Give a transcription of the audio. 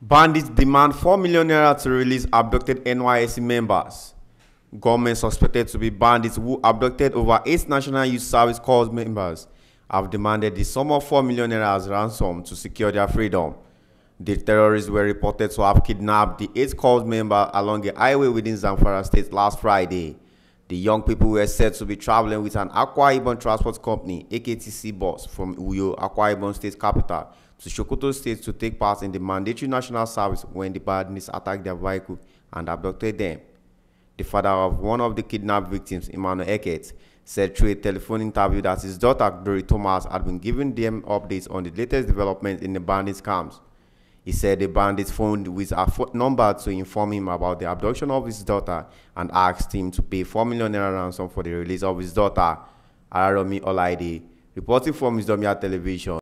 Bandits demand 4 million naira to release abducted NYSC members. Government suspected to be bandits who abducted over 8 National Youth Service Corps members have demanded the sum of 4 million naira as ransom to secure their freedom. The terrorists were reported to have kidnapped the 8 Corps members along a highway within Zamfara state last Friday. The young people were said to be traveling with an Akwa Ibom transport company AKTC bus from Uyo, Akwa Ibom state capital, to Sokoto state to take part in the mandatory national service when the bandits attacked their vehicle and abducted them. The father of one of the kidnapped victims, Emmanuel Eket, said through a telephone interview that his daughter, Glory Thomas, had been giving them updates on the latest developments in the bandits' camps. He said the bandits phoned with a number to inform him about the abduction of his daughter and asked him to pay 4 million naira ransom for the release of his daughter, Araromi Olaide, reporting from Wisdom Yard Television.